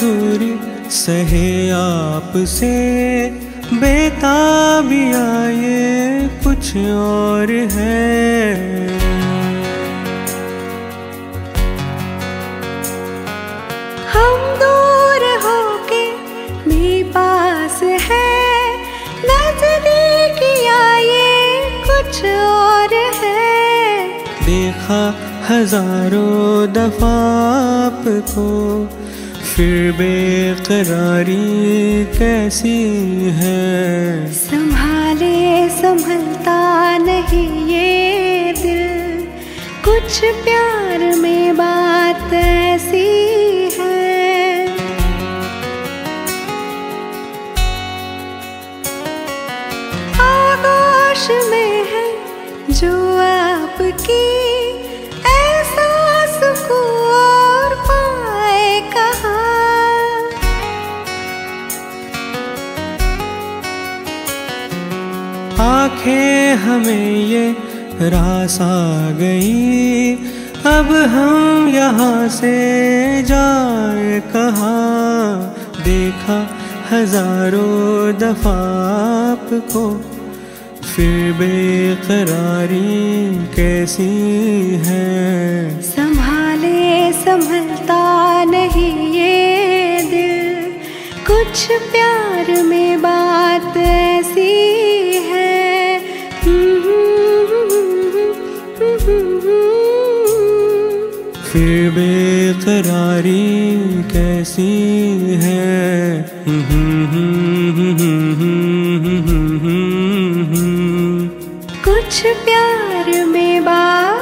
दूरी सहे आपसे। बेताबिया ये कुछ और है। हम दूर होके भी पास है। नजदीकिया ये कुछ और है। देखा हज़ारों दफ़ा आपको। फिर बेकरारी कैसी है? संभाले, संभलता नहीं ये दिल। कुछ प्यार में बात ऐसी है। में है जो आपकी आँखें हमें ये रास आ गई। अब हम यहाँ से जाए कहाँ? देखा हज़ारों दफ़ा आपको। फिर बेकरारी कैसी है? संभाले, संभलता नहीं ये दिल। कुछ प्यार में बात ऐसी फिर बेकरारी कैसी है? कुछ प्यार में बात